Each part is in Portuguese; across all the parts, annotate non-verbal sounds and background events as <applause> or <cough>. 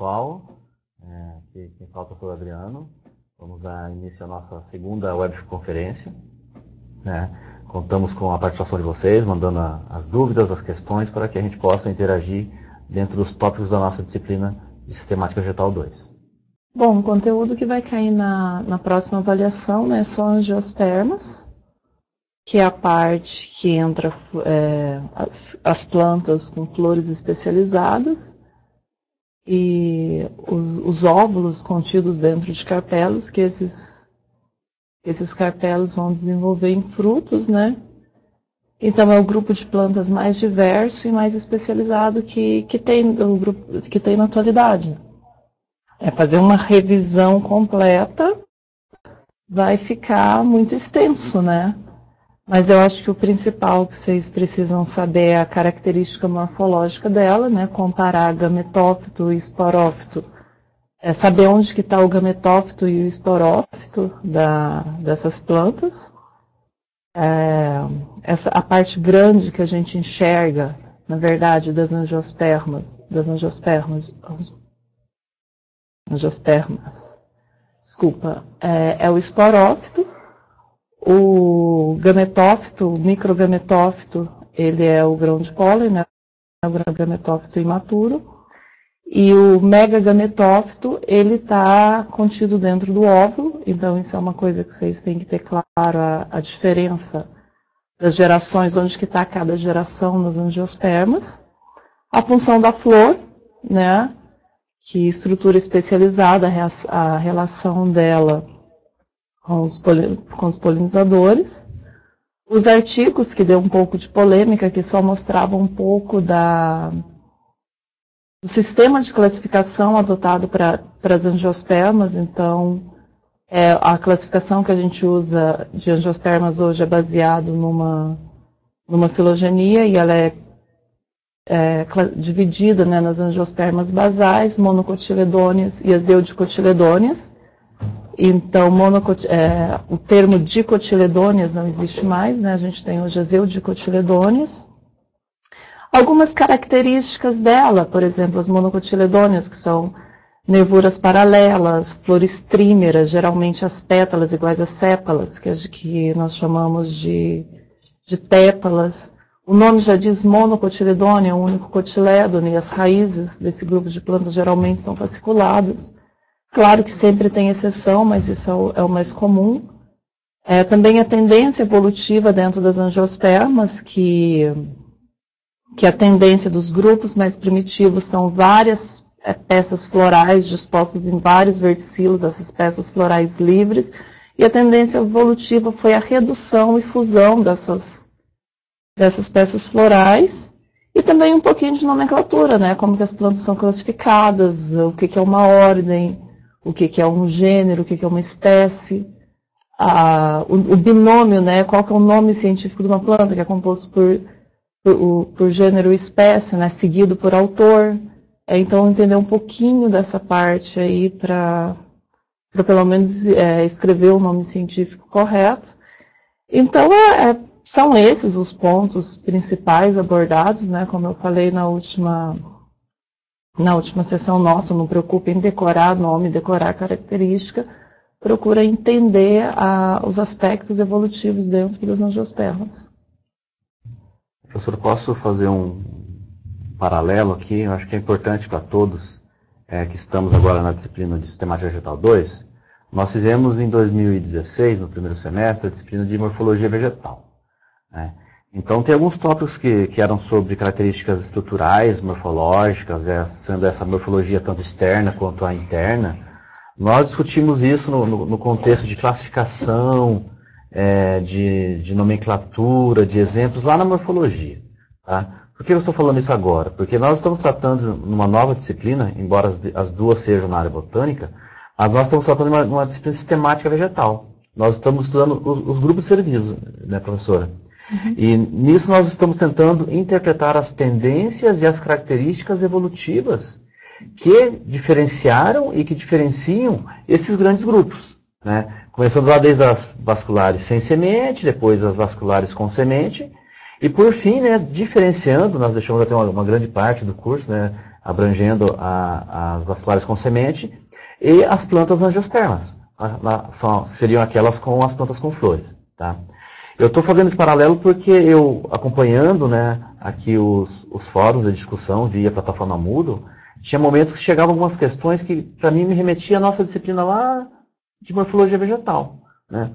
Pessoal. É, quem fala é o Adriano. Vamos dar início à nossa segunda webconferência. Né? Contamos com a participação de vocês, mandando a, as dúvidas, as questões, para que a gente possa interagir dentro dos tópicos da nossa disciplina de Sistemática Vegetal 2. Bom, o conteúdo que vai cair na, na próxima avaliação né, são angiospermas, que é a parte que entra é, as, as plantas com flores especializadas, e os, os, óvulos contidos dentro de carpelos, que esses, esses carpelos vão desenvolver em frutos, né? Então é o grupo de plantas mais diverso e mais especializado que, que, tem, o grupo, que tem na atualidade. É fazer uma revisão completa vai ficar muito extenso, né? Mas eu acho que o principal que vocês precisam saber é a característica morfológica dela, né? Comparar gametófito e esporófito. É saber onde que está o gametófito e o esporófito da, dessas plantas. É, essa, a parte grande que a gente enxerga, na verdade, das angiospermas, das angiospermas, angiospermas, desculpa, é, é o esporófito, o gametófito, o microgametófito, ele é o grão de pólen, né? É o gametófito imaturo. E o megagametófito, ele está contido dentro do óvulo, então isso é uma coisa que vocês têm que ter claro a, a diferença das gerações, onde que está cada geração nas angiospermas. A função da flor, né? Que estrutura especializada, a relação dela com os, com os polinizadores. Os artigos, que deu um pouco de polêmica, que só mostravam um pouco da, do sistema de classificação adotado para as angiospermas. Então, é, a classificação que a gente usa de angiospermas hoje é baseado numa, numa filogenia e ela é, é dividida né, nas angiospermas basais, monocotiledôneas e azeudicotiledôneas. Então, é, o termo dicotiledôneas não existe mais, né? A gente tem hoje as eudicotiledôneas. Algumas características dela, por exemplo, as monocotiledôneas, que são nervuras paralelas, flores trímeras, geralmente as pétalas iguais às sépalas, que, que nós chamamos de, de tépalas. O nome já diz monocotiledônea, é um único cotilédone, e as raízes desse grupo de plantas geralmente são fasciculadas. Claro que sempre tem exceção, mas isso é o, é o mais comum. É, também a tendência evolutiva dentro das angiospermas, que, que a tendência dos grupos mais primitivos são várias é, peças florais dispostas em vários verticilos, essas peças florais livres, e a tendência evolutiva foi a redução e fusão dessas, dessas peças florais, e também um pouquinho de nomenclatura, né? Como que as plantas são classificadas, o que, que é uma ordem, o que, que é um gênero, o que, que é uma espécie, a, o, o, binômio, né, qual que é o nome científico de uma planta, que é composto por, por, por gênero e espécie, né, seguido por autor. É, então, entender um pouquinho dessa parte aí para pelo menos é, escrever o nome científico correto. Então, é, é, são esses os pontos principais abordados, né, como eu falei na última na última sessão nossa, não preocupe em decorar nome, decorar característica, procura entender a, os aspectos evolutivos dentro das angiospermas. Professor, posso fazer um paralelo aqui? Eu acho que é importante para todos é, que estamos agora na disciplina de Sistemática Vegetal 2. Nós fizemos em 2016, no primeiro semestre, a disciplina de Morfologia Vegetal. Né? Então, tem alguns tópicos que, que eram sobre características estruturais, morfológicas, é, sendo essa morfologia tanto externa quanto a interna. Nós discutimos isso no, no, no contexto de classificação, é, de, de, nomenclatura, de exemplos, lá na morfologia. Tá? Por que eu estou falando isso agora? Porque nós estamos tratando numa nova disciplina, embora as, as duas sejam na área botânica, mas nós estamos tratando de uma, uma disciplina sistemática vegetal. Nós estamos estudando os, os grupos servidos, né, professora? Uhum. E nisso nós estamos tentando interpretar as tendências e as características evolutivas que diferenciaram e que diferenciam esses grandes grupos. Né? Começando lá desde as vasculares sem semente, depois as vasculares com semente, e por fim, né, diferenciando, nós deixamos até uma, uma grande parte do curso, né, abrangendo a, as vasculares com semente, e as plantas angiospermas, são, seriam aquelas com as plantas com flores. Tá? Eu estou fazendo esse paralelo porque eu, acompanhando né, aqui os, os fóruns de discussão via plataforma Moodle, tinha momentos que chegavam algumas questões que, para mim, me remetia à nossa disciplina lá de morfologia vegetal. Né?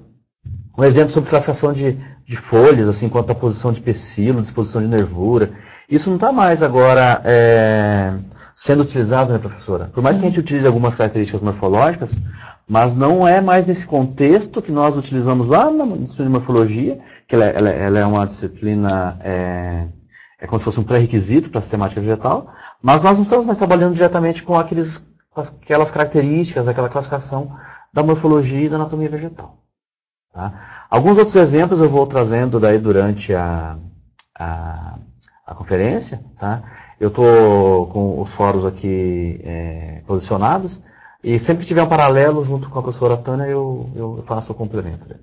Um exemplo sobre classificação de, de folhas, assim, quanto à posição de pecíolo, disposição de nervura. Isso não está mais agora é, sendo utilizado, né, professora? Por mais que a gente utilize algumas características morfológicas, mas não é mais nesse contexto que nós utilizamos lá na disciplina de morfologia, que ela, ela, ela é uma disciplina, é, é como se fosse um pré-requisito para a sistemática vegetal, mas nós não estamos mais trabalhando diretamente com, aqueles, com aquelas características, aquela classificação da morfologia e da anatomia vegetal. Tá? Alguns outros exemplos eu vou trazendo daí durante a, a, a conferência. Tá? Eu estou com os fóruns aqui é, posicionados e sempre que tiver um paralelo junto com a professora Tânia, eu, eu faço o complemento.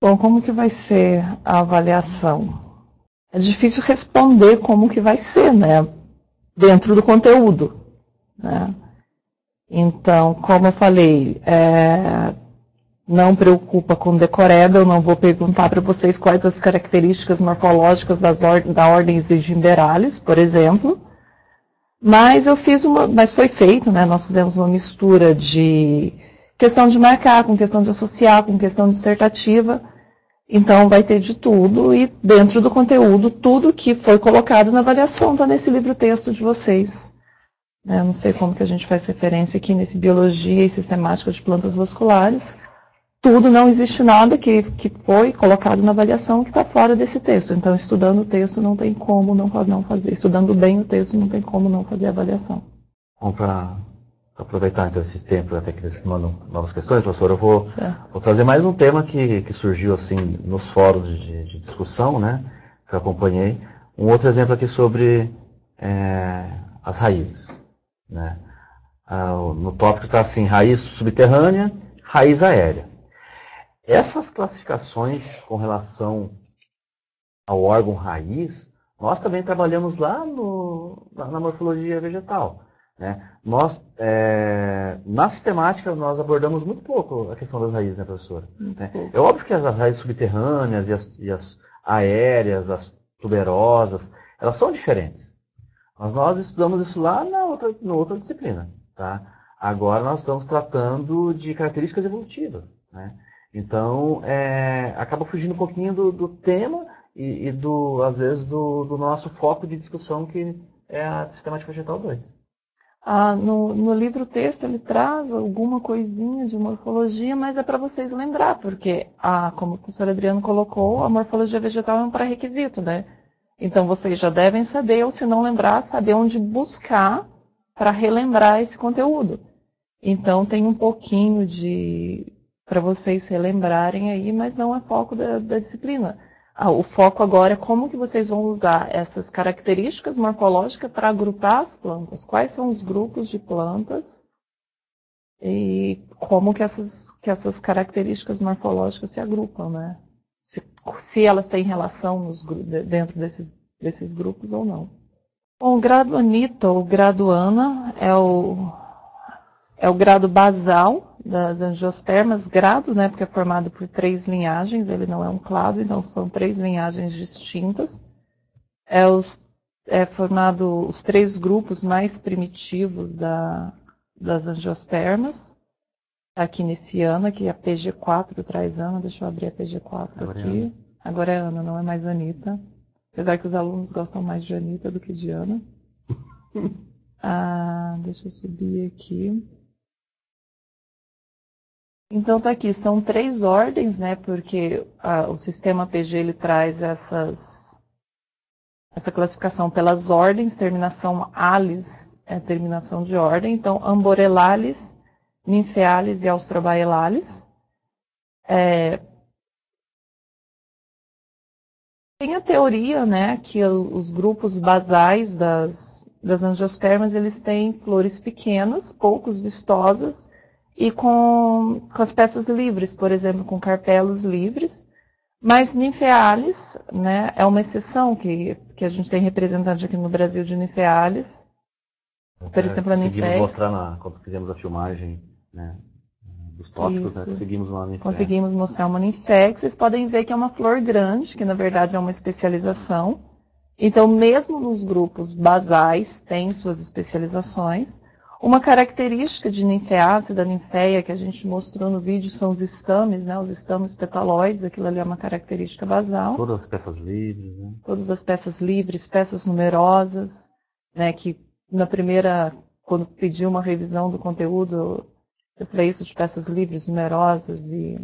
Bom, como que vai ser a avaliação? É difícil responder como que vai ser, né? Dentro do conteúdo. Né? Então, como eu falei, é, não preocupa com decoreba, eu não vou perguntar para vocês quais as características morfológicas das or da ordem Zigenderales, por exemplo. Mas eu fiz uma, mas foi feito, né? Nós fizemos uma mistura de questão de marcar, com questão de associar, com questão dissertativa. Então vai ter de tudo e dentro do conteúdo, tudo que foi colocado na avaliação está nesse livro texto de vocês. Eu não sei como que a gente faz referência aqui nesse Biologia e Sistemática de Plantas Vasculares, tudo, não existe nada que, que foi colocado na avaliação que está fora desse texto. Então, estudando o texto não tem como não, não fazer. Estudando bem o texto não tem como não fazer a avaliação. Bom, para aproveitar então esses tempos, até que eles mandam novas questões, professor, eu vou, vou, trazer mais um tema que, que surgiu assim nos fóruns de, de, discussão, né, que eu acompanhei. Um outro exemplo aqui sobre é, as raízes. Né? Ah, no tópico está assim, raiz subterrânea, raiz aérea. Essas classificações com relação ao órgão raiz, nós também trabalhamos lá no, na, morfologia vegetal. Né? Nós, é, na sistemática, nós abordamos muito pouco a questão das raízes, né, professora? Né? É óbvio que as raízes subterrâneas e as, e as aéreas, as tuberosas, elas são diferentes. Mas nós estudamos isso lá na outra, na outra disciplina. Tá? Agora nós estamos tratando de características evolutivas. Né? Então, é, acaba fugindo um pouquinho do, do tema e, e, do, às vezes, do, do, nosso foco de discussão, que é a sistemática vegetal 2. Ah, no, no livro texto ele traz alguma coisinha de morfologia, mas é para vocês lembrar, porque, a, como o professor Adriano colocou, a morfologia vegetal é um pré-requisito, né? Então vocês já devem saber, ou se não lembrar, saber onde buscar para relembrar esse conteúdo. Então tem um pouquinho de, para vocês relembrarem aí, mas não é foco da, da disciplina. Ah, o foco agora é como que vocês vão usar essas características morfológicas para agrupar as plantas. Quais são os grupos de plantas e como que essas, que essas características morfológicas se agrupam, né? Se, se elas têm relação nos, dentro desses, desses grupos ou não. Bom, o grado Anita ou grado Ana é o, é o grado basal das angiospermas, grado, né, porque é formado por três linhagens, ele não é um clado, então são três linhagens distintas. É, os, é formado os três grupos mais primitivos da, das angiospermas. Aqui nesse ano, aqui a PG4 traz Ana, deixa eu abrir a PG4 Agora é aqui. É Agora é Ana, não é mais Anitta. Apesar que os alunos gostam mais de Anitta do que de Ana. <laughs> ah, deixa eu subir aqui. Então tá aqui, são três ordens, né? Porque a, o sistema PG ele traz essas, essa classificação pelas ordens, terminação alis é terminação de ordem, então amborelalis, ninfealis e austrobaelalis. É, tem a teoria, né, que os grupos basais das, das angiospermas eles têm flores pequenas, poucos vistosas, e com, com as peças livres, por exemplo, com carpelos livres. Mas ninfealis, né, é uma exceção que, que a gente tem representante aqui no Brasil de ninfealis. Por exemplo, a Conseguimos Ninfex. mostrar na, quando fizemos a filmagem né, dos tópicos, né, conseguimos uma Ninfex. Conseguimos mostrar uma ninfex. Vocês podem ver que é uma flor grande, que na verdade é uma especialização. Então, mesmo nos grupos basais, tem suas especializações. Uma característica de ninfeácea, da ninfeia, que a gente mostrou no vídeo, são os estames, né? Os estames petaloides, aquilo ali é uma característica basal. Todas as peças livres, né? Todas as peças livres, peças numerosas, né? Que na primeira, quando pedi uma revisão do conteúdo, eu falei isso de peças livres, numerosas e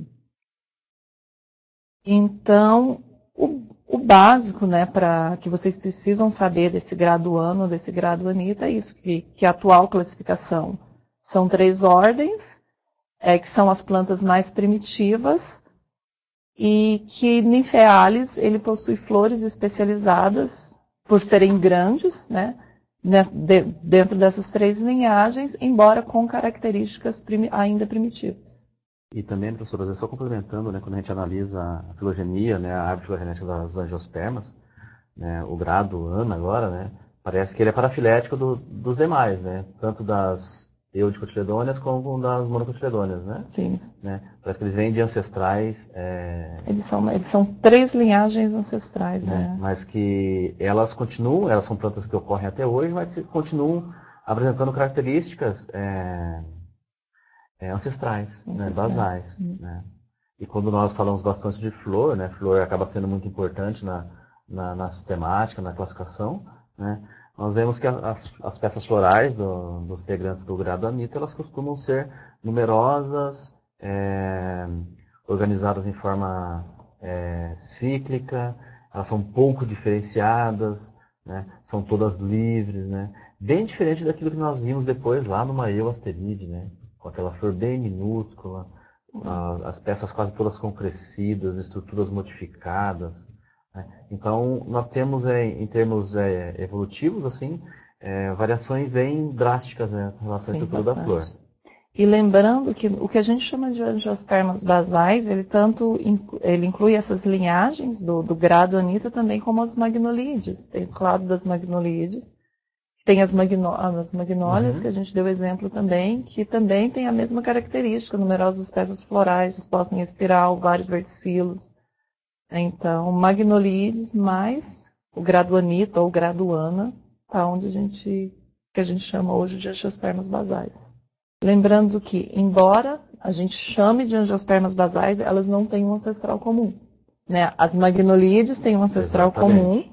então o, o básico, né, para que vocês precisam saber desse grado ano, desse grado anita, é isso que, que a atual classificação são três ordens, é, que são as plantas mais primitivas e que Ninfealis ele possui flores especializadas por serem grandes, né? de- dentro dessas três linhagens, embora com características ainda primitivas. E também, professor, só complementando, né, quando a gente analisa a filogenia, né, a árvore filogenética das angiospermas, né, o grado ANA agora, né, parece que ele é parafilético do- dos demais, né, tanto das eudicotiledôneas como das monocotiledôneas, né, Sim, né. Parece que eles vêm de ancestrais, é, eles são, eles são três linhagens ancestrais, né, né? mas que elas continuam, elas são plantas que ocorrem até hoje, mas continuam apresentando características é, é, ancestrais, né, Ancestrais, basais. sim. Né? E quando nós falamos bastante de flor, né, flor acaba sendo muito importante na, na, na sistemática, na classificação, né, nós vemos que as, as peças florais do- dos integrantes do grado Anita, elas costumam ser numerosas, é, organizadas em forma é, cíclica, elas são pouco diferenciadas, né, são todas livres, né, bem diferente daquilo que nós vimos depois lá no Maeu asteride, né, com aquela flor bem minúscula, as, as peças quase todas concrescidas, estruturas modificadas. né. Então, nós temos, é, em termos é, evolutivos, assim, é, variações bem drásticas né, em relação à Sim, estrutura da bastante. flor. E lembrando que o que a gente chama de angiospermas basais, ele tanto ele inclui essas linhagens do, do grado Anita também como as magnolídeas. Tem o clado das magnolídeas, tem as, as magnólias, Uhum. que a gente deu exemplo também, que também tem a mesma característica, numerosas peças florais dispostas em espiral, vários verticilos. Então, magnolídeas mais o grado Anita ou graduana, tá onde a gente, que a gente chama hoje de angiospermas basais. Lembrando que, embora a gente chame de angiospermas basais, elas não têm um ancestral comum. Né? As magnolídeas têm um ancestral Exatamente. comum,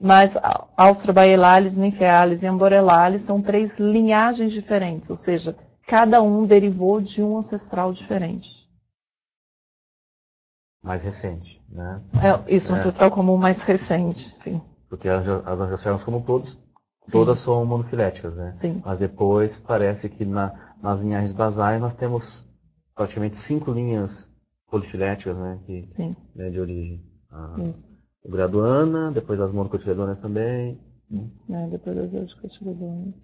mas a- Austrobaellalis, Ninfealis e Amborellalis são três linhagens diferentes, ou seja, cada um derivou de um ancestral diferente. Mais recente, né? É, isso, um É. ancestral comum mais recente, sim. Porque as as angiospermas, como todos, Sim. todas são monofiléticas, né? Sim. Mas depois parece que na- nas linhagens basais nós temos praticamente cinco linhas polifiléticas, né? Que, Sim, né, de origem. Ah, isso. O graduana, depois as monocotiledôneas também. né, depois das eudicotiledôneas.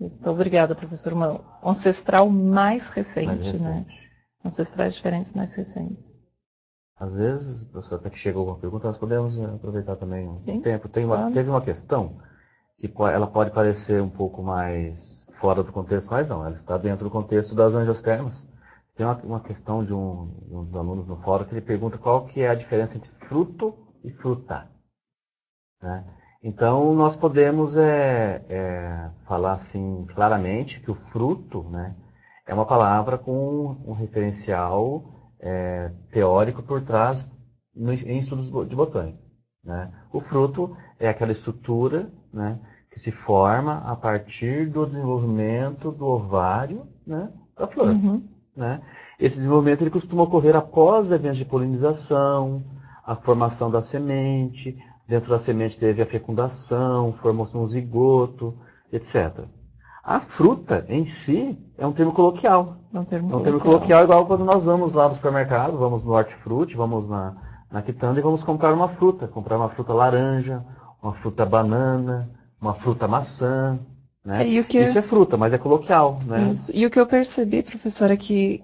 Isso. Então, obrigada, professor. Uma, um ancestral mais recente, Mais né? recente. Ancestrais diferentes mais recentes. Às vezes, professor, até que chega alguma pergunta, nós podemos eh, aproveitar também um Sim, tempo. Tem uma- claro. Teve uma questão que ela pode parecer um pouco mais fora do contexto, mas não, ela está dentro do contexto das angiospermas. Tem uma, uma questão de um, de um dos alunos no fórum que ele pergunta qual que é a diferença entre fruto e fruta. né? Então, nós podemos é, é, falar assim claramente que o fruto né, é uma palavra com um referencial é, teórico por trás no- em estudos de botânica. né? O fruto é aquela estrutura né, que se forma a partir do desenvolvimento do ovário né, da flor. Uhum. né? Esse desenvolvimento ele costuma ocorrer após eventos de polinização, a formação da semente, dentro da semente teve a fecundação, formou-se um zigoto, etc. A fruta em si é um termo coloquial. É um termo É um termo coloquial igual quando nós vamos lá no supermercado, vamos no hortifruti, vamos na, na quitanda e vamos comprar uma fruta. Comprar uma fruta laranja, uma fruta banana, uma fruta maçã. Né? É, e o que- Isso é fruta, mas é coloquial. Né? Isso. E o que eu percebi, professora, é que,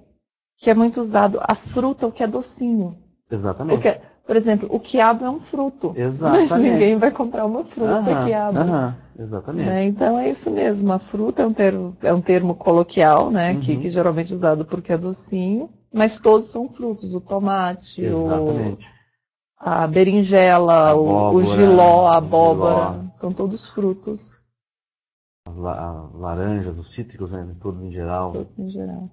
que é muito usado a fruta, o que é docinho. O Exatamente. que é- por exemplo, o quiabo é um fruto. Exatamente. Mas ninguém vai comprar uma fruta Aham, quiabo. aham. Exatamente. Né? Então é isso mesmo, a fruta é um termo, é um termo coloquial, né? Uhum. Que, que geralmente é usado porque é docinho, mas todos são frutos, o tomate, o, Exatamente. a berinjela, o, o Abóbora, giló, a o abóbora, giló. são todos frutos, as laranjas, os cítricos, né? Todos em geral. todos em geral.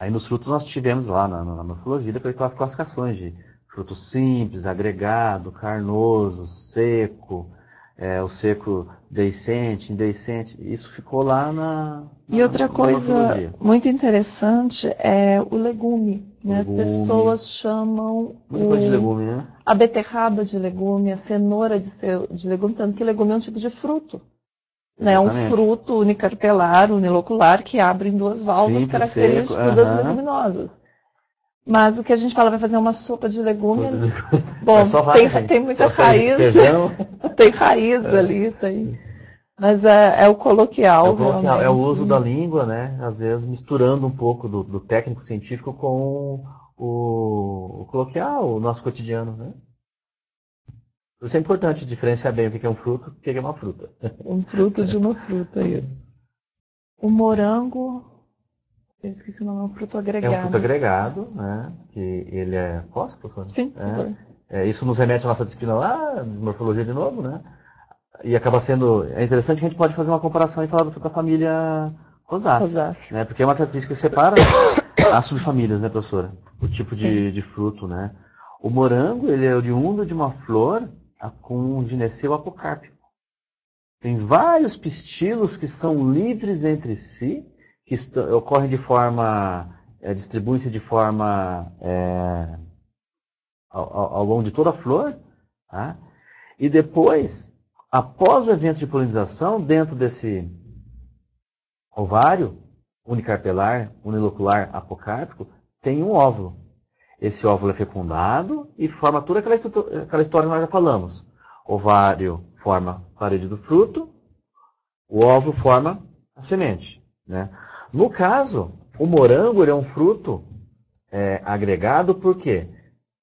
Aí nos frutos nós tivemos lá na, na morfologia aquelas classificações de fruto simples, agregado, carnoso, seco, é, o seco deiscente, indeiscente. Isso ficou lá na, E na- outra na coisa muito interessante é o legume. Né? Legume. As pessoas chamam o- legume, né? a beterraba de legume, a cenoura de, de legume, sendo que legume é um tipo de fruto. Né? É um fruto unicarpelar, unilocular, que abre em duas válvulas Simples, características seco, das leguminosas. Mas o que a gente fala vai fazer uma sopa de legume, bom, vai, tem, tem muita raiz, <laughs> tem raiz ali, tem. Mas é, é o coloquial, é, o coloquial, é o uso da língua, né? Às vezes misturando um pouco do, do técnico científico com o, o coloquial, o nosso cotidiano, né? Por isso é importante diferenciar bem o que é um fruto e o que é uma fruta. <laughs> Um fruto de uma fruta, isso. O morango, eu esqueci o nome, é um fruto É agregado. um fruto agregado, né? Que ele é. Posso, professor? Sim, por É. É, isso nos remete à nossa disciplina lá, de morfologia de novo, né? E acaba sendo. É interessante que a gente pode fazer uma comparação e falar do- da família rosácea. Né? Porque é uma característica que separa as subfamílias, né, professora? O tipo de, de fruto, né? O morango, ele é oriundo de uma flor com gineceu apocárpico. Tem vários pistilos que são livres entre si, que ocorrem de forma. é, distribuem-se de forma. é, ao, ao- ao longo de toda a flor, tá? e depois, após o evento de polinização, dentro desse ovário unicarpelar, unilocular, apocárpico, tem um óvulo. Esse óvulo é fecundado e forma toda aquela, aquela história que nós já falamos. Ovário forma a parede do fruto, o óvulo forma a semente. Né? No caso, o morango é um fruto é, agregado porque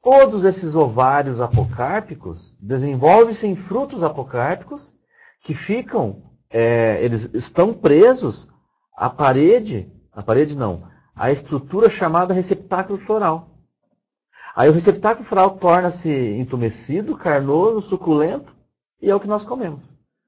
todos esses ovários apocárpicos desenvolvem-se em frutos apocárpicos que ficam, é, eles estão presos à parede, à parede não, à estrutura chamada receptáculo floral. Aí o receptáculo floral torna-se entumecido, carnoso, suculento, e é o que nós comemos.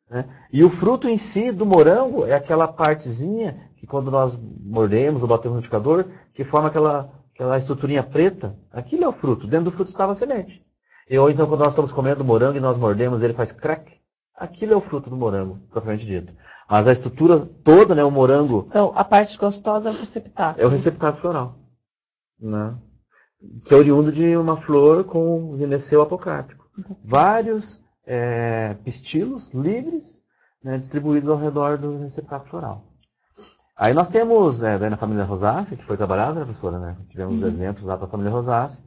né? E o fruto em si do morango é aquela partezinha que quando nós mordemos ou batemos no liquidificador, que forma aquela, aquela estruturinha preta, aquilo é o fruto. Dentro do fruto estava a semente. E, ou então quando nós estamos comendo morango e nós mordemos, ele faz crack, aquilo é o fruto do morango, propriamente dito. Mas a estrutura toda, né, o morango, Então, a parte gostosa é o receptáculo. é o receptáculo floral. Né? Que é oriundo de uma flor com gineceu apocárpico. Vários é, pistilos livres né, distribuídos ao redor do receptáculo floral. Aí nós temos, é, daí na família rosácea, que foi trabalhada, né, professora? Né? Tivemos Uhum. exemplos lá para a família rosácea.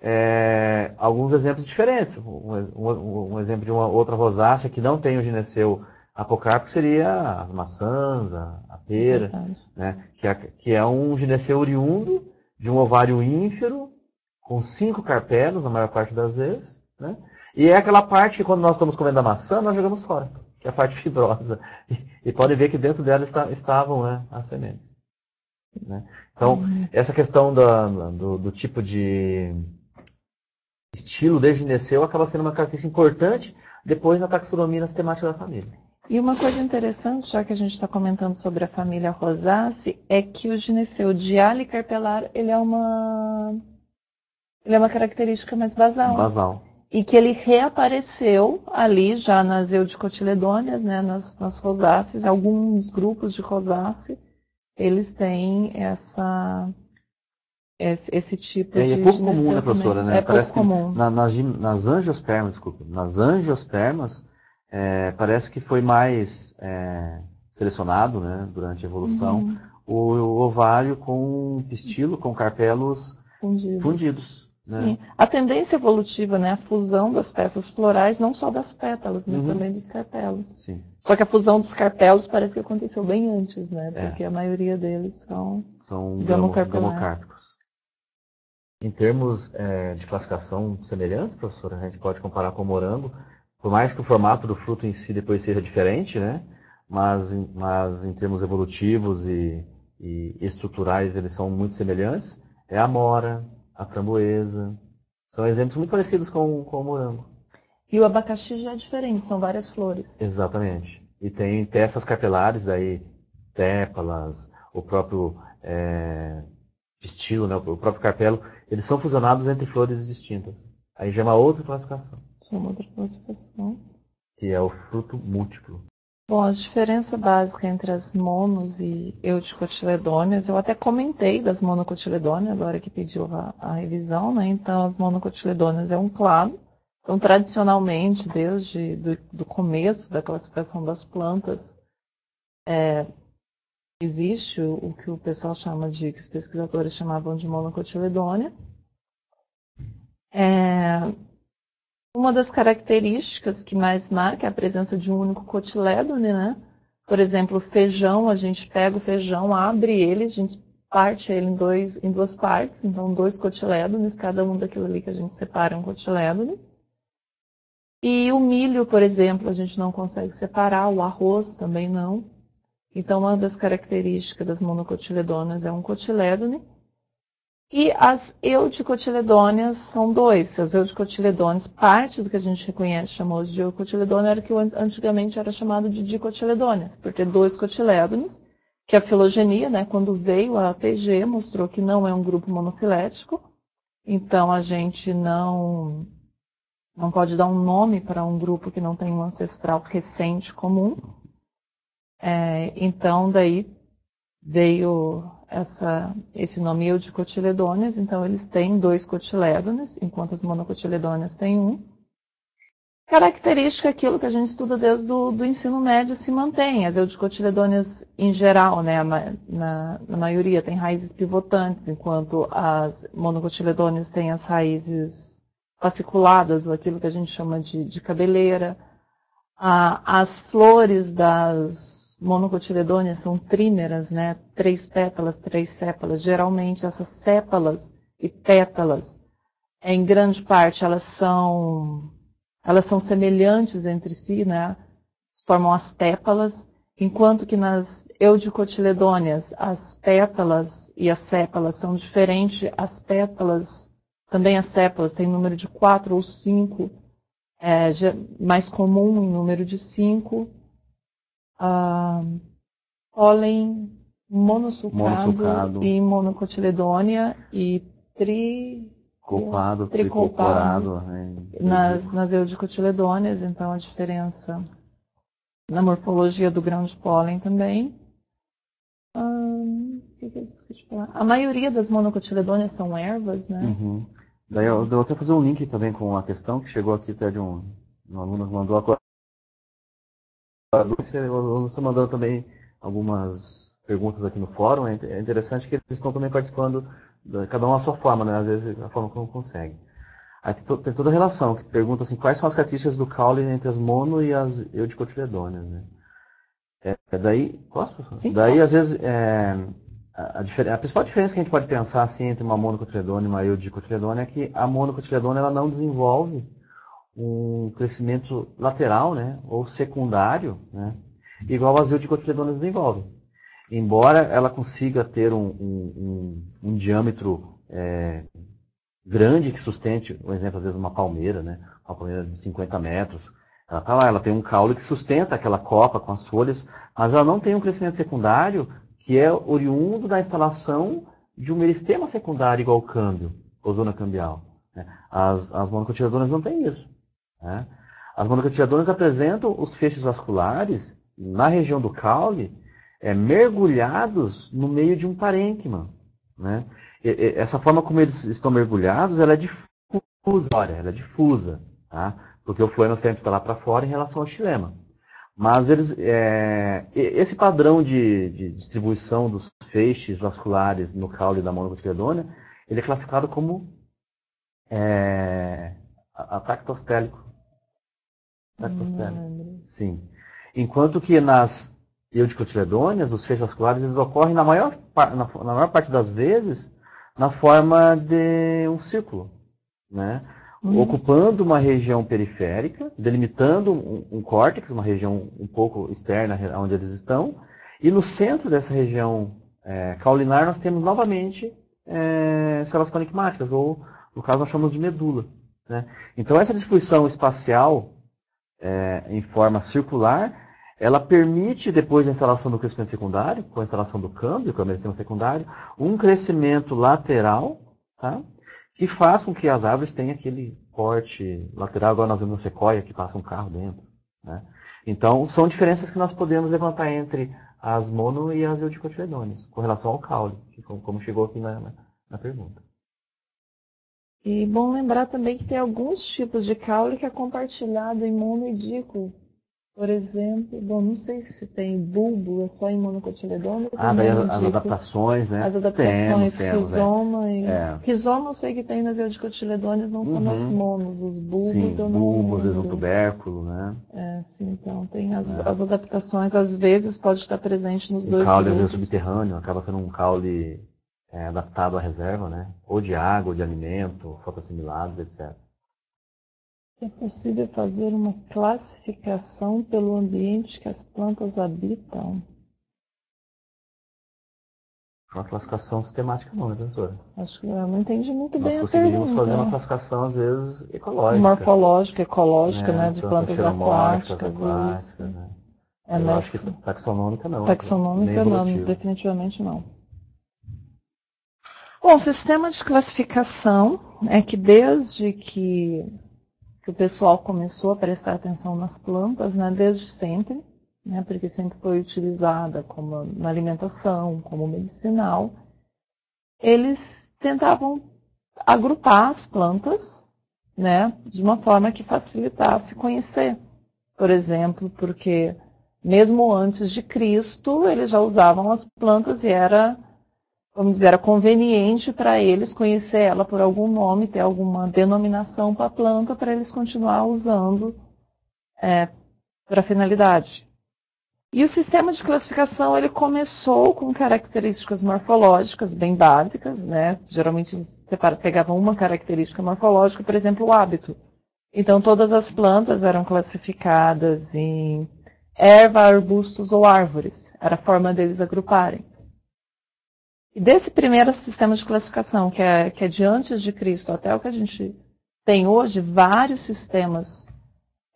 É, alguns exemplos diferentes. Um, um- um exemplo de uma outra rosácea que não tem o gineceu apocárpico seria as maçãs, a, a pera Verdade. né? que, é, que é um gineceu oriundo de um ovário ínfero, com cinco carpelos, na maior parte das vezes, né? e é aquela parte que quando nós estamos comendo a maçã, nós jogamos fora, que é a parte <laughs> fibrosa. E, e podem ver que dentro dela está- estavam né, as sementes. né? Então, Uhum. essa questão da- do, do tipo de estilo de gineceu acaba sendo uma característica importante depois na taxonomia nas temáticas da família. E uma coisa interessante, já que a gente está comentando sobre a família rosácea, é que o gineceu diale carpelar, ele é uma ele é uma característica mais basal. Basal. E que ele reapareceu ali já nas eudicotiledôneas, né, nas, nas rosáceas, alguns grupos de rosácea, eles têm essa esse, esse tipo É, e de é pouco gineceu comum, né, professora? Né? É pouco Parece que comum. na- nas, nas angiospermas, desculpa, nas angiospermas, é, parece que foi mais é, selecionado, né, durante a evolução, Uhum, o, o ovário com pistilo, com carpelos fundido. fundidos. Né? Sim, a tendência evolutiva, né, a fusão das peças florais, não só das pétalas, mas Uhum. também dos carpelos. Sim. Só que a fusão dos carpelos parece que aconteceu bem antes, né? É. Porque a maioria deles são. São Gamocarpelar. gamo- gamocárpicos. Em termos é, de classificação semelhantes, professora, a gente pode comparar com o morango. por mais que o formato do fruto em si depois seja diferente, né? Mas, mas em termos evolutivos e, e estruturais eles são muito semelhantes, é a mora, a framboesa. São exemplos muito parecidos com, com o morango. E o abacaxi já é diferente, são várias flores. Exatamente. E tem peças capilares, daí tépalas, o próprio é, pistilo, né, o próprio carpelo, eles são fusionados entre flores distintas. Aí já é uma outra classificação. Já é uma outra classificação. Que é o fruto múltiplo. Bom, as diferenças básicas entre as monos e euticotiledôneas, eu até comentei das monocotiledôneas, na hora que pediu a, a revisão, né? Então, as monocotiledôneas é um clado. Então, tradicionalmente, desde do, começo da classificação das plantas, é, existe o, o, que o pessoal chama de, que os pesquisadores chamavam de monocotiledônea. É, uma das características que mais marca é a presença de um único cotilédone, né? Por exemplo, feijão, a gente pega o feijão, abre ele, a gente parte ele em, dois, em duas partes, então dois cotilédones, cada um daquilo ali que a gente separa é um cotilédone. E o milho, por exemplo, a gente não consegue separar, o arroz também não. Então, uma das características das monocotiledôneas é um cotilédone. E as eudicotiledôneas são dois. As eudicotiledôneas, parte do que a gente reconhece chamou de eucotiledônea era que antigamente era chamado de dicotiledôneas, por ter dois cotilédones, que a filogenia, né, quando veio a APG, mostrou que não é um grupo monofilético. Então a gente não não pode dar um nome para um grupo que não tem um ancestral recente comum. É, então daí veio essa, esse nome eudicotiledôneas, então eles têm dois cotilédones, enquanto as monocotiledôneas têm um. Característica aquilo que a gente estuda desde o do ensino médio se mantém. As eudicotiledôneas em geral, né, na, na maioria, têm raízes pivotantes, enquanto as monocotiledôneas têm as raízes fasciculadas, ou aquilo que a gente chama de, de cabeleira. Ah, as flores das monocotiledôneas são trímeras, né? Três pétalas, três sépalas. Geralmente essas sépalas e pétalas, em grande parte, elas são elas são semelhantes entre si, né? Formam as tépalas, enquanto que nas eudicotiledôneas as pétalas e as sépalas são diferentes. As pétalas, também as sépalas, têm número de quatro ou cinco, é, mais comum em número de cinco uh, pólen monossulcado, monossulcado, e monocotiledônia e tri... Copado, tricolporado. Né? Nas, nas eudicotiledôneas, então a diferença na morfologia do grão de pólen também. Hum, que que falar? A maioria das monocotiledôneas são ervas, né? Uhum. Daí eu, eu vou até fazer um link também com a questão que chegou aqui até de um, um aluno que mandou eu estou mandando também algumas perguntas aqui no fórum. É, é interessante que eles estão também participando, cada um à sua forma, né? Às vezes a forma como consegue. Aí tem, toda a relação, que pergunta assim, quais são as características do caule entre as mono e as eudicotiledôneas, né? É, é daí, posso? Sim, daí, às vezes, é, a, a, a, principal diferença que a gente pode pensar assim, entre uma monocotiledônia e uma eudicotiledônia é que a monocotiledônia ela não desenvolve um crescimento lateral, né, ou secundário, né, igual a zildicotiledona desenvolve. Embora ela consiga ter um, um, um, um diâmetro é, grande que sustente, por exemplo, às vezes uma palmeira, né, uma palmeira de 50 metros, ela tá lá, ela tem um caule que sustenta aquela copa com as folhas, mas ela não tem um crescimento secundário que é oriundo da instalação de um meristema secundário igual ao câmbio, ou zona cambial. Né. As, as monocotiledonas não têm isso. Né? As monocotiledonas apresentam os feixes vasculares na região do caule é, mergulhados no meio de um parênquima. Né? E, e, essa forma como eles estão mergulhados ela é difusa, ela é difusa, tá? porque o floema sempre está lá para fora em relação ao xilema. Mas eles, é, esse padrão de, de, distribuição dos feixes vasculares no caule da monocotiledônia, ele é classificado como é, atactostélico. Hum, Sim. Enquanto que nas eudicotiledôneas, os feixes vasculares, eles ocorrem na maior, na, na maior parte das vezes na forma de um círculo. Né? uhum. ocupando uma região periférica, delimitando um, um córtex, uma região um pouco externa onde eles estão, e no centro dessa região é, caulinar nós temos novamente é, células parenquimásticas, ou no caso nós chamamos de medula. Né? Então essa distribuição espacial é, em forma circular, ela permite, depois da instalação do crescimento secundário, com a instalação do câmbio, com a medicina secundária, um crescimento lateral, tá? que faz com que as árvores tenham aquele porte lateral. Agora nós vemos uma sequoia que passa um carro dentro. Né? Então, são diferenças que nós podemos levantar entre as mono e as eudicotiledôneas, com relação ao caule, como chegou aqui na, na pergunta. E bom lembrar também que tem alguns tipos de caule que é compartilhado em mono dico. Por exemplo, bom, não sei se tem bulbo, é só em monocotiledônio. Ah, daí as, adaptações, né? As adaptações, temos, temos, rizoma é. e... É. Rizoma eu sei que tem nas eudicotiledôneas, não uhum. são nas monos, os bulbos sim, eu não bulbos, eles um tubérculo, né? É, sim, então tem as, é. as adaptações, às vezes pode estar presente nos o dois caule, grupos. às vezes, subterrâneo, acaba sendo um caule é, adaptado à reserva, né? Ou de água, ou de alimento, fotoassimilados, etc. É possível fazer uma classificação pelo ambiente que as plantas habitam? Uma classificação sistemática não, né, professora? Acho que eu não entendi muito Nós bem a pergunta. Nós conseguiríamos fazer uma classificação, às vezes, ecológica. Morfológica, ecológica, né, né de plantas aquáticas. aquáticas né? É, eu acho que taxonômica não. Taxonômica não, definitivamente não. Bom, o sistema de classificação é que desde que, que o pessoal começou a prestar atenção nas plantas, né, desde sempre, né, porque sempre foi utilizada como na alimentação, como medicinal, eles tentavam agrupar as plantas né, de uma forma que facilitasse conhecer. Por exemplo, porque mesmo antes de Cristo, eles já usavam as plantas e era vamos dizer, era conveniente para eles conhecer ela por algum nome, ter alguma denominação para a planta, para eles continuar usando é, para finalidade. E o sistema de classificação ele começou com características morfológicas bem básicas, né? Geralmente você pegava uma característica morfológica, por exemplo, o hábito. Então todas as plantas eram classificadas em erva, arbustos ou árvores. Era a forma deles agruparem. E desse primeiro sistema de classificação, que é, que é de antes de Cristo até o que a gente tem hoje, vários sistemas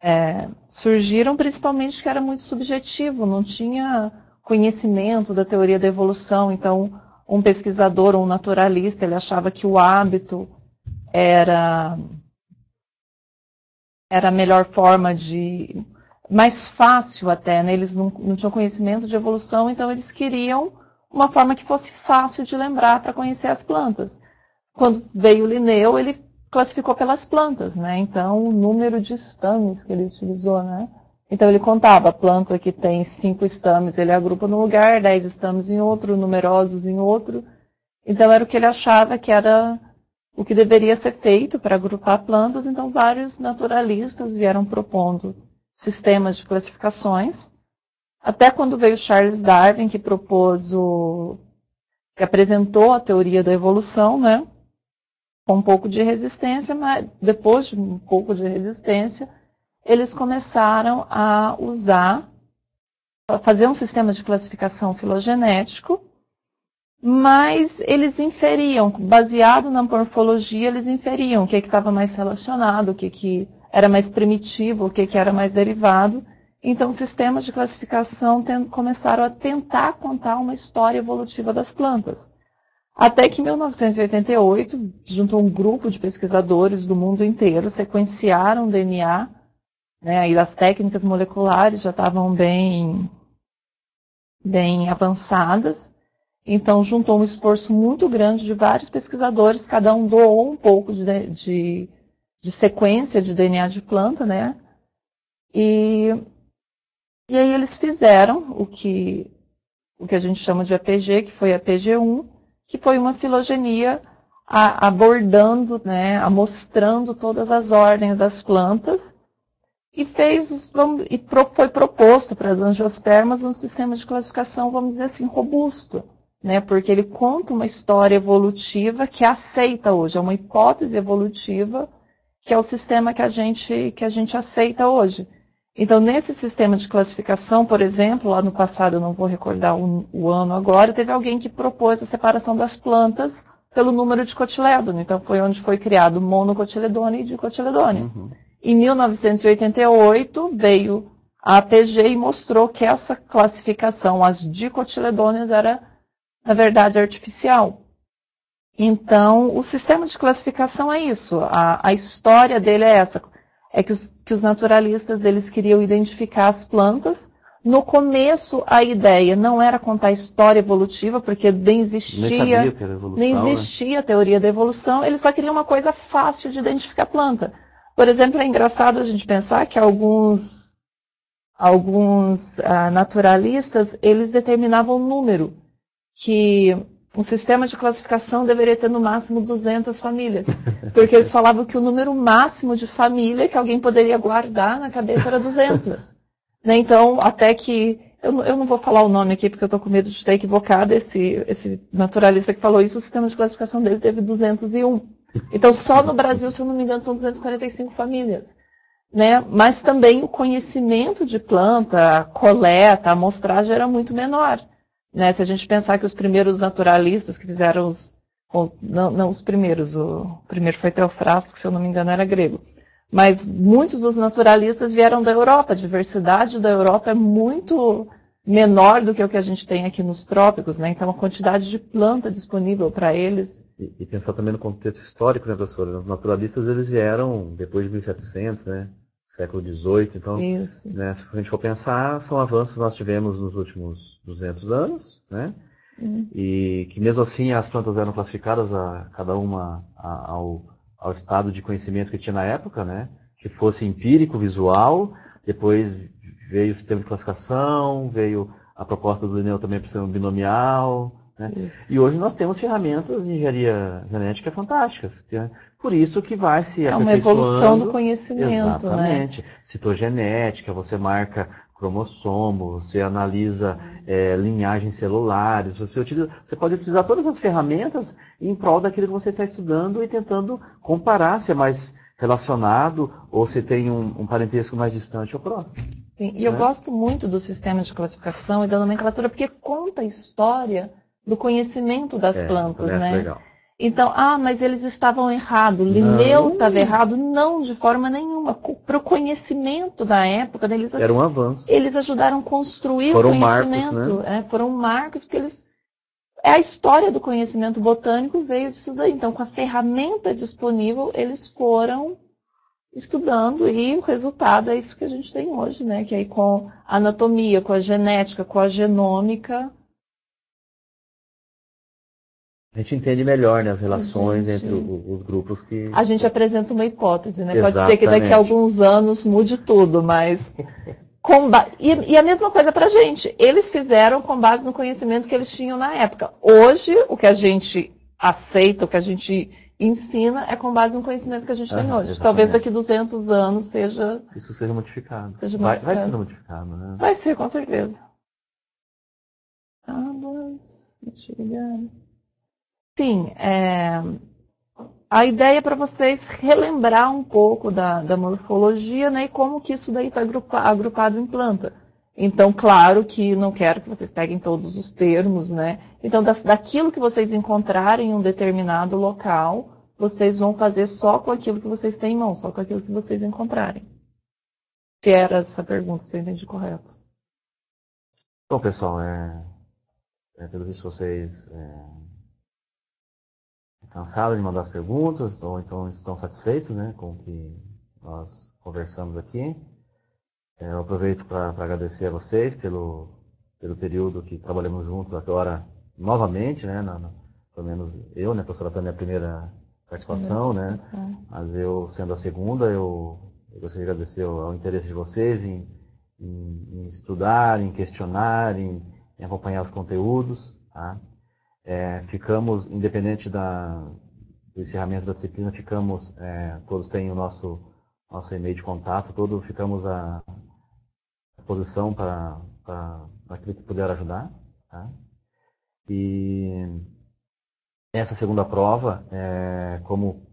é, surgiram, principalmente que era muito subjetivo, não tinha conhecimento da teoria da evolução. Então, um pesquisador um naturalista, ele achava que o hábito era, era a melhor forma de. mais fácil até, né? eles não, não tinham conhecimento de evolução, então eles queriam uma forma que fosse fácil de lembrar para conhecer as plantas. Quando veio o Linneu, ele classificou pelas plantas, né? Então, o número de estames que ele utilizou, né? Então, ele contava a planta que tem cinco estames, ele agrupa num lugar, dez estames em outro, numerosos em outro. Então, era o que ele achava que era o que deveria ser feito para agrupar plantas. Então, vários naturalistas vieram propondo sistemas de classificações até quando veio Charles Darwin, que propôs o. que apresentou a teoria da evolução, né? Com um pouco de resistência, mas depois de um pouco de resistência, eles começaram a usar, a fazer um sistema de classificação filogenético, mas eles inferiam, baseado na morfologia, eles inferiam o que estava mais relacionado, o que, que era mais primitivo, o que, que era mais derivado então, sistemas de classificação começaram a tentar contar uma história evolutiva das plantas. Até que em 1988, junto a um grupo de pesquisadores do mundo inteiro, sequenciaram o DNA, né, e as técnicas moleculares já estavam bem, bem avançadas. Então, juntou um esforço muito grande de vários pesquisadores, cada um doou um pouco de, de, de sequência de DNA de planta, né? E e aí eles fizeram o que, o que a gente chama de APG, que foi a APG1, que foi uma filogenia a, abordando, né, mostrando todas as ordens das plantas e fez e foi proposto para as angiospermas um sistema de classificação, vamos dizer assim, robusto, né, porque ele conta uma história evolutiva que aceita hoje, é uma hipótese evolutiva que é o sistema que a gente, que a gente aceita hoje. Então, nesse sistema de classificação, por exemplo, lá no passado, eu não vou recordar o, o ano agora, teve alguém que propôs a separação das plantas pelo número de cotilédone. Então, foi onde foi criado monocotiledone e dicotiledone. Uhum. Em 1988, veio a APG e mostrou que essa classificação, as dicotiledôneas, era, na verdade, artificial. Então, o sistema de classificação é isso. A, a história dele é essa. É que os, que os naturalistas eles queriam identificar as plantas. No começo, a ideia não era contar história evolutiva, porque nem existia, nem, nem né? existia né? a teoria da evolução. Eles só queriam uma coisa fácil de identificar a planta. Por exemplo, é engraçado a gente pensar que alguns alguns ah, naturalistas, eles determinavam um número, que um sistema de classificação deveria ter no máximo 200 famílias, porque eles falavam que o número máximo de família que alguém poderia guardar na cabeça era 200. né? Então, até que, eu, eu, não vou falar o nome aqui porque eu estou com medo de estar equivocado, esse, esse naturalista que falou isso, o sistema de classificação dele teve 201. Então, só no Brasil, se eu não me engano, são 245 famílias né? Mas também o conhecimento de planta, a coleta, a amostragem era muito menor. Né? Se a gente pensar que os primeiros naturalistas que fizeram os. Não, não os primeiros, o primeiro foi Teofrasto, que se eu não me engano era grego. Mas muitos dos naturalistas vieram da Europa. A diversidade da Europa é muito menor do que o que a gente tem aqui nos trópicos, né? Então a quantidade de planta disponível para eles. E, e, pensar também no contexto histórico, né, professora? Os naturalistas eles vieram depois de 1700, né? Século XVIII. Então, Isso. Né, se a gente for pensar, são avanços que nós tivemos nos últimos 200 anos, né? Uhum. E que mesmo assim as plantas eram classificadas a cada uma a, ao, ao estado de conhecimento que tinha na época, né? Que fosse empírico, visual, depois veio o sistema de classificação, veio a proposta do Linneu também para ser um binomial. Né? E hoje nós temos ferramentas de engenharia genética fantásticas. É por isso que vai se É uma evolução do conhecimento. Né? Exatamente. Né? Citogenética, você marca cromossomo, você analisa é, linhagens celulares, você, utiliza, você pode utilizar todas as ferramentas em prol daquilo que você está estudando e tentando comparar se é mais relacionado ou se tem um, um parentesco mais distante ou próximo. Sim, e eu né? gosto muito do sistema de classificação e da nomenclatura porque conta a história do conhecimento das é, plantas, né? Legal. Então, ah, mas eles estavam errados, Linneu estava errado. Não, de forma nenhuma. Para o conhecimento da época, né, eles, Era um avanço. Eles ajudaram a construir foram o conhecimento. Marcos, né? é, foram marcos, porque eles. É a história do conhecimento botânico veio disso daí. Então, com a ferramenta disponível, eles foram estudando e o resultado é isso que a gente tem hoje, né? Que aí com a anatomia, com a genética, com a genômica, a gente entende melhor né, as relações gente... entre os grupos que. A gente apresenta uma hipótese, né? Exatamente. Pode ser que daqui a alguns anos mude tudo, mas. <laughs> Ba... E, e, a mesma coisa para a gente. Eles fizeram com base no conhecimento que eles tinham na época. Hoje, o que a gente aceita, o que a gente ensina, é com base no conhecimento que a gente tem hoje. Exatamente. Talvez daqui a 200 anos seja. Isso seja modificado. Seja modificado. Vai, vai ser modificado, né? Vai ser, com certeza. Ah, mas. Deixa eu ligar. Sim, é, a ideia é para vocês relembrar um pouco da, da, morfologia né, e como que isso daí está agrupado em planta. Então, claro que não quero que vocês peguem todos os termos, né? Então, das, daquilo que vocês encontrarem em um determinado local, vocês vão fazer só com aquilo que vocês têm em mão, só com aquilo que vocês encontrarem. Se era essa pergunta, se eu entendi correto. Bom, pessoal, é, é pelo visto vocês é cansados de mandar as perguntas, ou então estão satisfeitos né, com o que nós conversamos aqui. É, eu aproveito para agradecer a vocês pelo, pelo período que trabalhamos juntos agora novamente, né, na, na, pelo menos eu, né, professora Tânia, a primeira participação, né, mas eu, sendo a segunda, eu, eu gostaria de agradecer ao, ao interesse de vocês em, em, em, estudar, em questionar, em, em acompanhar os conteúdos, tá? É, ficamos, independente da, do encerramento da disciplina, ficamos, é, todos têm o nosso, nosso e-mail de contato, todos ficamos à disposição para, aquilo que puder ajudar. Tá? E essa segunda prova, é, como,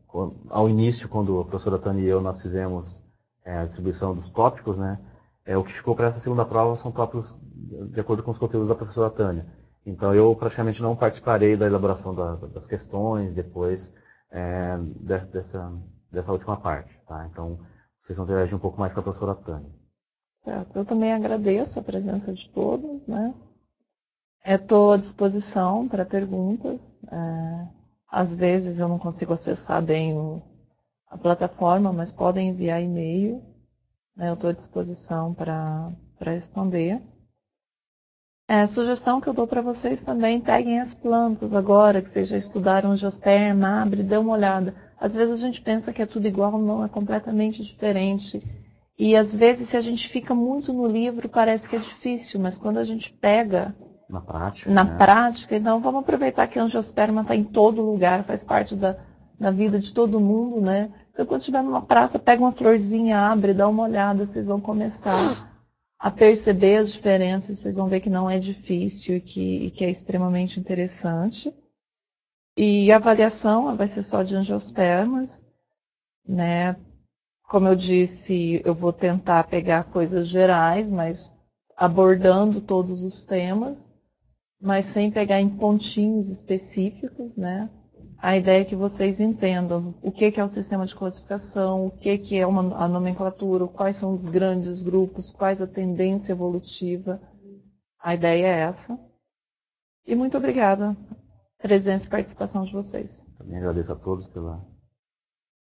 ao início, quando a professora Tânia e eu nós fizemos é, a distribuição dos tópicos, né, é, o que ficou para essa segunda prova são tópicos de acordo com os conteúdos da professora Tânia. Então eu praticamente não participarei da elaboração da, das questões depois é, de, dessa, dessa última parte. Tá? Então vocês vão interagir um pouco mais com a professora Tânia. Certo. Eu também agradeço a presença de todos. Né? Estou à disposição para perguntas. É, às vezes eu não consigo acessar bem o, a plataforma, mas podem enviar e-mail. Né? Eu estou à disposição para responder. É, sugestão que eu dou para vocês também, peguem as plantas agora, que vocês já estudaram angiosperma, abre, dê uma olhada. Às vezes a gente pensa que é tudo igual, não, é completamente diferente. E às vezes se a gente fica muito no livro, parece que é difícil, mas quando a gente pega na prática, na né? prática então vamos aproveitar que a angiosperma está em todo lugar, faz parte da, da vida de todo mundo, né? Então quando estiver numa praça, pega uma florzinha, abre, dá uma olhada, vocês vão começar a perceber as diferenças, vocês vão ver que não é difícil e que, e que é extremamente interessante. E a avaliação vai ser só de angiospermas, né? Como eu disse, eu vou tentar pegar coisas gerais, mas abordando todos os temas, mas sem pegar em pontinhos específicos, né? a ideia é que vocês entendam o que, é o sistema de classificação, o que, que é uma, a nomenclatura, quais são os grandes grupos, quais a tendência evolutiva. A ideia é essa. E muito obrigada presença e participação de vocês. Também agradeço a todos pela,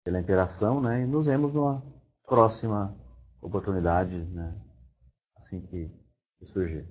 pela interação, né? E nos vemos numa próxima oportunidade, né? Assim que surgir.